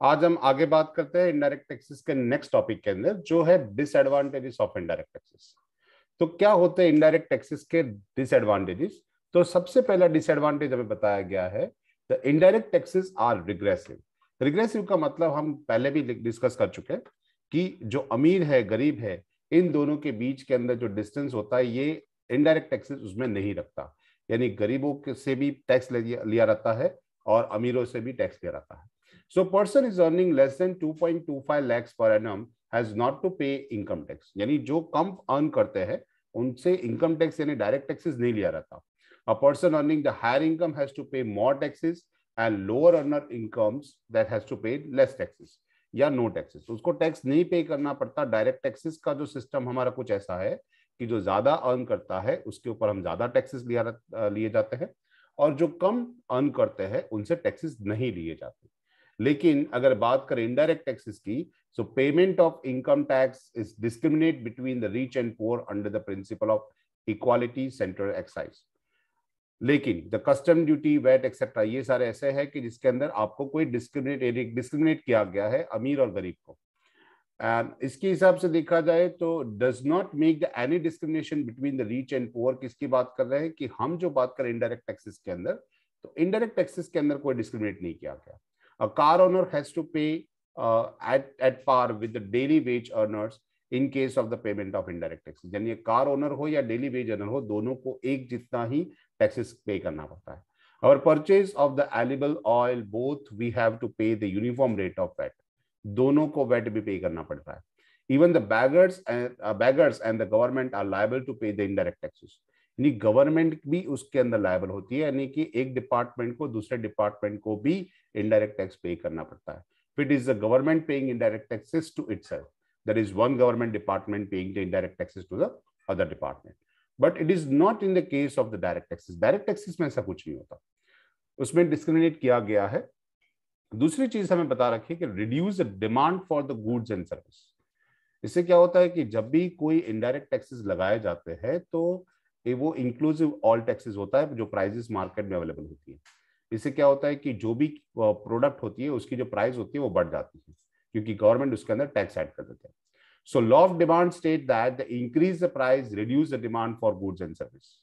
आज हम आगे बात करते हैं इनडायरेक्ट टैक्सेस के नेक्स्ट टॉपिक के अंदर, जो है डिसएडवांटेजेस ऑफ़ इनडायरेक्ट टैक्सेस तो क्या होते हैं इनडायरेक्ट टैक्सेस के डिसएडवांटेजेस तो सबसे पहला डिसएडवांटेज हमें बताया गया है the indirect taxes are regressive regressive का मतलब हम पहले भी डिस्कस कर चुके हैं कि जो अमीर है, गरीब है, इन दोनों के बीच के अंदर जो डिस्टेंस होता है, ये इनडायरेक्ट टैक्सेस उसमें नहीं रखता। यानी गरीबों से भी टैक्स लिया रहता है और अमीरों से भी टैक्स लिया रहता है। So person is earning less than 2.25 lakhs per annum has not to pay income tax. यानी जो कम अर्न करते हैं, उनसे इनकम टैक्स यानी डायरेक्ट टैक्सेस नहीं लिया रहता a person earning the higher income has to pay more taxes and lower earner incomes that has to pay less taxes या नो टैक्सेस उसको टैक्स नहीं पे करना पड़ता। डायरेक्ट टैक्सेस का जो सिस्टम हमारा कुछ ऐसा है कि जो ज़्यादा अर्न करता है, उसके ऊपर हम ज़्यादा टैक्सेस लिए जाते हैं और जो कम अर्न करते हैं, उनसे टैक्सेस नहीं लिए जाते। लेकिन अगर बात करें इनडायरेक्ट टैक्सेस की so payment of income tax is discriminate between the rich and poor under the principle of equality central excise लेकिन the custom duty VAT etcetera ये सारे ऐसे हैं कि जिसके अंदर आपको कोई डिस्क्रिमिनेट डिस्क्रिमिनेट किया गया है अमीर और गरीब को। एंड इसके हिसाब से देखा जाए तो does not make the any discrimination between the rich and poor किसकी बात कर रहे हैं कि हम जो बात करें इनडायरेक्ट टैक्सेस के अंदर तो इनडायरेक्ट टैक्सेस के अंदर कोई डिस्क्रिमिनेट नहीं किया गया। A car owner has to pay at at par with the daily wage earners in case of the payment of indirect taxes यानी कार ओनर हो या डेली वेज अर्नर हो, दोनों को एक जितना ही टैक्सेस पे करना पड़ता है। और purchase of the edible oil both we have to pay the uniform rate of VAT दोनों को वेट भी पे करना पड़ता है। Even the beggars beggars and the government are liable to pay the indirect taxes यानी government भी उसके अंदर लाइबल होती है, यानी कि एक डिपार्टमेंट को दूसरे डिपार्टमेंट को भी इनडायरेक्ट टैक्स पे करना पड़ता है। Fifth is the government paying indirect taxes to itself there is one government department paying the indirect taxes to the other department. But it is not in the case of the direct taxes. Direct taxes में ऐसा कुछ नहीं होता। उसमें discriminate किया गया है। दूसरी चीज़ हमें बता रखी कि reduce the demand for the goods and service इससे क्या होता है कि जब भी कोई इनडायरेक्ट टैक्सेस लगाए जाते हैं तो वो इंक्लूसिव ऑल टैक्सेस होता है, जो प्राइजेस मार्केट में अवेलेबल होती है। इससे क्या होता है कि जो भी प्रोडक्ट होती है, उसकी जो प्राइस होती है, वो बढ़ जाती है, क्योंकि गवर्नमेंट उसके अंदर टैक्स ऐड कर देते हैं। So law of demand state that the increase the price reduce the demand for goods and service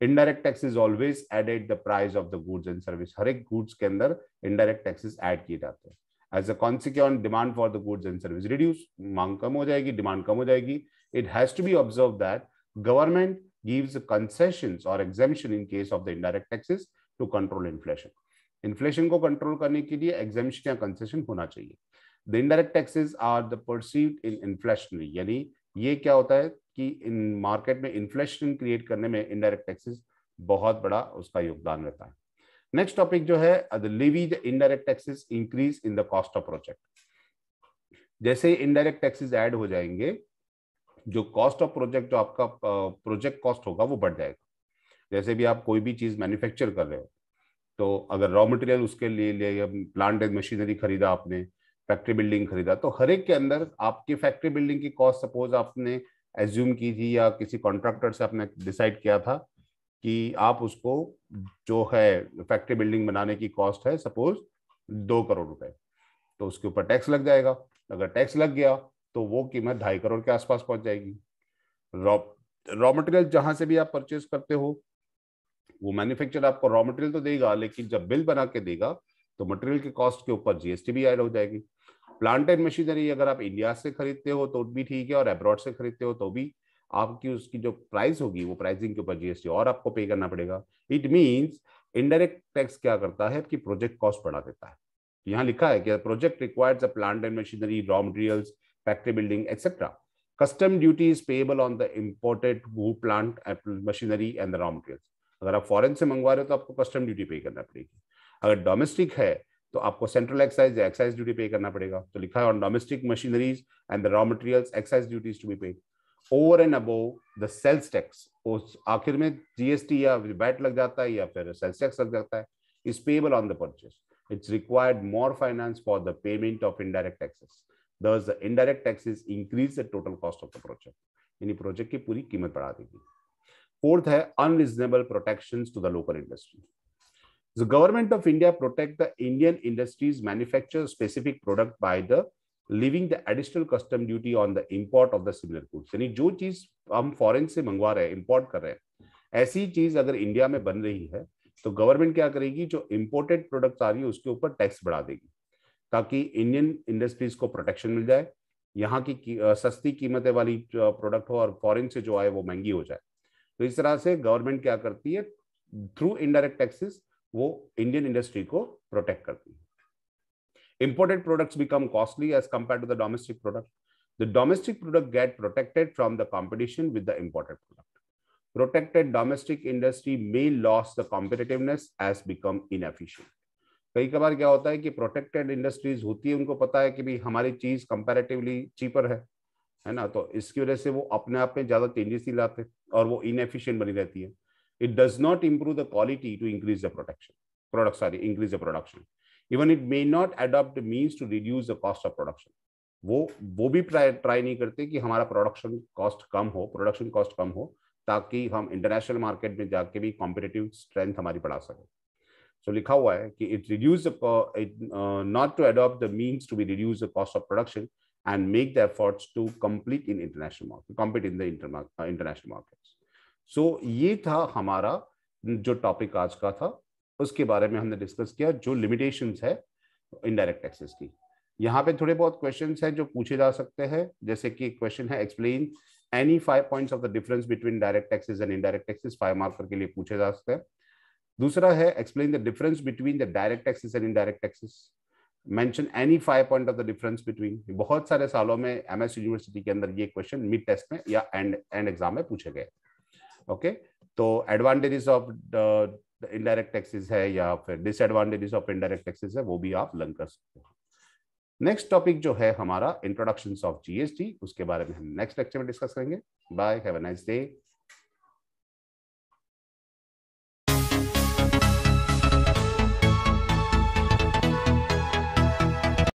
indirect taxes always added the price of the goods and service हर एक goods के अंदर indirect taxes add किए जाते हैं। As a consequent demand for the goods and service reduce मांग कम हो जाएगी डिमांड कम हो जाएगी। It has be observe that government gives concessions or exemption in case of the indirect taxes to control inflation. Inflation को control करने के लिए एग्जामेशन या कंसेशन होना चाहिए। The indirect taxes are the perceived in inflationary यानी ये क्या होता है कि इन मार्केट में इन्फ्लेशन क्रिएट करने में इनडायरेक्ट टैक्सेस बहुत बड़ा उसका योगदान रहता है। नेक्स्ट टॉपिक जो है the the indirect taxes increase in the cost of project जैसे इनडायरेक्ट टैक्सेस ऐड हो जाएँगे जो कॉस्ट ऑफ़ प्रोजेक्ट जो आपका प्रोजेक्ट कॉस्ट होगा, वो बढ़ जाएगा। जैसे भी आप कोई भी चीज़ मैन्युफैक्चर कर रहे हो तो अगर रॉ मटेरियल उसके लिए ले प्लांट एंड मशीनरी खरीदा आपने फैक्ट्री बिल्डिंग खरीदा तो हर एक के अंदर आपकी फैक्ट्री बिल्डिंग की कॉस्ट सपोज़ आपने एज्यूम की थी या किसी कॉन्ट्रैक्टर से आपने डिसाइड किया था कि आप उसको जो है फैक्ट्री बिल्डिंग बनाने की कॉस्ट है सपोज़ दो करोड़ रुपए तो उसके ऊपर टैक्स लग जाएगा। अगर टैक्स लग गया तो वो कीमत ढाई करोड़ के आसपास पहुँच जाएगी। रॉ रॉ मटेरियल जहाँ से भी आप परचेज करते हो, वो मैन्युफैक्चर आपको रॉ मटेरियल तो देगा, लेकिन जब बिल बना के देगा तो मटेरियल के कॉस्ट के ऊपर जीएसटी भी ऐड हो जाएगी। प्लांट एंड मशीनरी अगर आप इंडिया से खरीदते हो तो भी ठीक है, और अब्रॉड से खरीदते हो तो भी आपकी उसकी जो प्राइस होगी, वो प्राइसिंग के ऊपर जीएसटी और आपको पे करना पड़ेगा। इट मीन्स इनडायरेक्ट टैक्स क्या करता है, कि प्रोजेक्ट कॉस्ट बढ़ा देता है। यहाँ लिखा है कि project requires a plant and machinery, raw materials factory building, etc. Custom duty is payable on the imported wood plant, machinery and the raw materials. अगर आप फॉरेन से मंगवा रहे हो तो आपको कस्टम ड्यूटी पे करना पड़ेगी। अगर डोमेस्टिक है तो आपको सेंट्रल एक्साइज या एक्साइज ड्यूटी पे करना पड़ेगा। तो लिखा है on domestic machineries and the raw materials excise duties to be paid over and above the sales tax उस आखिर में जीएसटी या वैट लग जाता है या फिर सेल्स टैक्स लग जाता है is payable on the purchase it's required more finance for the payment of indirect taxes thus indirect taxes increase the total cost of the project यानी प्रोजेक्ट की पूरी कीमत बढ़ा देगी फोर्थ है unreasonable protection to the local industry the government of India protect the Indian industries manufacture specific product by the levying the additional custom duty on the import of the similar goods यानी जो चीज़ हम फॉरन से मंगवा रहे हैं import कर रहे हैं, ऐसी चीज़ अगर इंडिया में बन रही है तो गवर्नमेंट क्या करेगी? जो इम्पोर्टेड प्रोडक्ट आ रही है, उसके ऊपर टैक्स बढ़ा देगी। ताकि इंडियन इंडस्ट्रीज़ को प्रोटेक्शन मिल जाए यहाँ की, सस्ती कीमतें वाली प्रोडक्ट हो और फॉरेन से जो आए वो महँगी हो जाए। तो इस तरह से गवर्नमेंट क्या करती है थ्रू इनडायरेक्ट टैक्सेस वो इंडियन इंडस्ट्री को प्रोटेक्ट करती है। Imported products become costly as compare to the domestic product the domestic product get protected from the competition with the imported product protected domestic industry may lose the competitiveness as become inefficient. कई कबार क्या होता है कि protected industries होती है, उनको पता है कि भाई हमारी चीज़ कंपेरेटिवली चीपर है है ना? तो इसकी वजह से वो अपने आप में ज़्यादा चेंजेस नहीं लाते और वो इनएफिशिएंट बनी रहती है। It does not improve the quality to increase the protection product sorry increase the production even it may not adopt means to reduce the cost of production वो वो भी ट्राई नहीं करते कि हमारा प्रोडक्शन कॉस्ट कम हो प्रोडक्शन कॉस्ट कम हो, ताकि हम इंटरनेशनल मार्केट में जाके भी कॉम्पिटेटिव स्ट्रेंथ हमारी बढ़ा सकें। सो लिखा हुआ है कि it reduce not to adopt the means to be reduce the cost of production and make the efforts to complete in international market compete in the international market so ये था हमारा जो टॉपिक आज का था। उसके बारे में हमने डिस्कस किया जो लिमिटेशंस है इनडायरेक्ट टैक्सेस की। यहाँ पे थोड़े बहुत क्वेश्चंस हैं जो पूछे जा सकते हैं। जैसे कि क्वेश्चन है explain any five points of the difference between direct taxes and indirect taxes five mark के लिए पूछे जा सकते हैं। दूसरा है explain the difference between the direct taxes and indirect taxes mention any five point of the difference between बहुत सारे सालों में एमएस यूनिवर्सिटी के अंदर ये क्वेश्चन मिड टेस्ट में या एंड एंड एग्ज़ाम में पूछे गए। ओके तो एडवांटेजेस ऑफ़ इनडायरेक्ट टैक्सेस है या फिर डिसएडवांटेजेस ऑफ़ इनडायरेक्ट टैक्सेस है, वो भी आप लर्न कर सकते हो। नेक्स्ट टॉपिक जो है हमारा इंट्रोडक्शन ऑफ़ जीएसटी उसके बारे में हम नेक्स्ट लेक्चर में डिस्कस करेंगे। Bye have a nice day